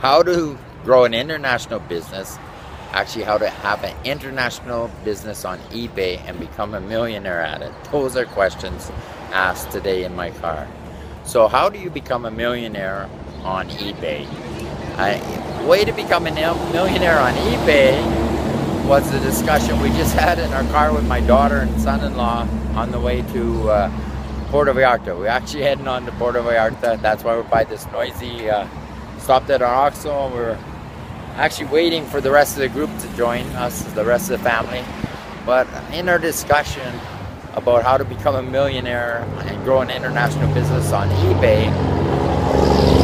how to grow an international business, actually how to have an international business on eBay and become a millionaire at it. Those are questions asked today in my car. So how do you become a millionaire on eBay? Uh, way to become a millionaire on eBay was the discussion we just had in our car with my daughter and son-in-law on the way to uh, Puerto Vallarta. We're actually heading on to Puerto Vallarta. That's why we're by this noisy, uh, stopped at our OXXO. and We're actually waiting for the rest of the group to join us, the rest of the family. But in our discussion about how to become a millionaire and grow an international business on eBay,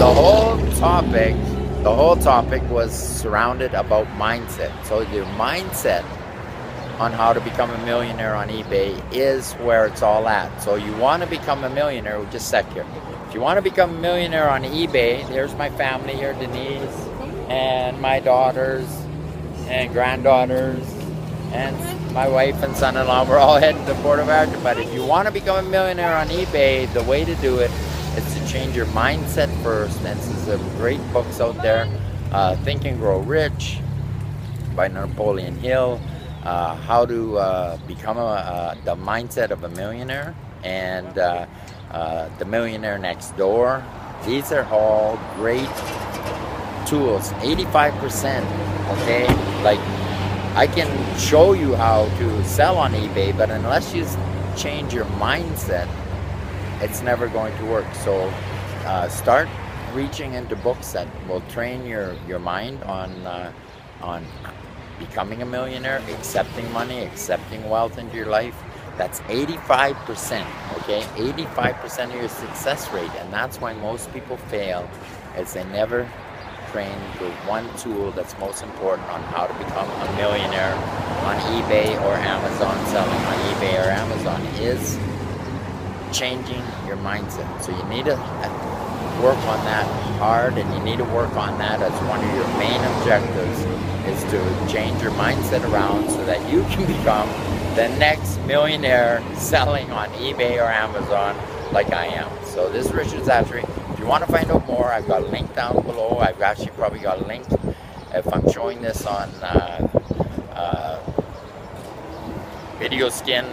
the whole topic, the whole topic was surrounded about mindset. So your mindset on how to become a millionaire on eBay is where it's all at. So you want to become a millionaire, just sec here. If you want to become a millionaire on eBay, there's my family here, Denise, and my daughters, and granddaughters, and my wife and son-in-law. We're all heading to Puerto Vallarta. But if you want to become a millionaire on eBay, the way to do it is to change your mindset first. And there's great books out there. Uh, Think and Grow Rich by Napoleon Hill uh, how to uh, become a, the mindset of a millionaire and uh, uh, the millionaire next door. These are all great tools. 85%, okay? Like, I can show you how to sell on eBay, but unless you change your mindset, it's never going to work. So, uh, start reaching into books that will train your, your mind on, on becoming a millionaire, accepting money, accepting wealth into your life, that's 85%, okay? 85% of your success rate. And that's why most people fail, is they never train the one tool that's most important on how to become a millionaire on eBay or Amazon, selling on eBay or Amazon, is changing your mindset. So you need to work on that hard and you need to work on that as one of your main objectives is to change your mindset around so that you can become the next millionaire selling on eBay or Amazon like I am. So this is Richard Szachury. If you want to find out more, I've got a link down below. I've actually probably got a link if I'm showing this on uh, uh, Video Skin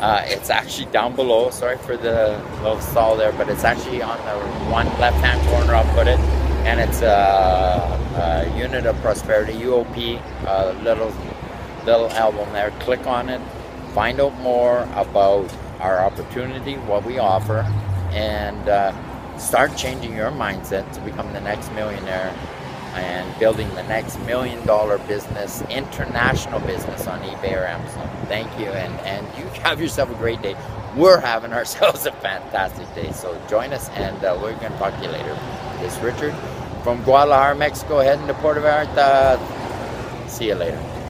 uh, it's actually down below. Sorry for the little stall there, but it's actually on the one left-hand corner. I'll put it, and it's a, a unit of prosperity UOP. A little little album there. Click on it. Find out more about our opportunity, what we offer, and uh, start changing your mindset to become the next millionaire building the next million dollar business, international business on eBay or Amazon. Thank you, and, and you have yourself a great day. We're having ourselves a fantastic day, so join us, and uh, we're going to talk to you later. This is Richard from Guadalajara, Mexico, heading to Puerto Vallarta. See you later.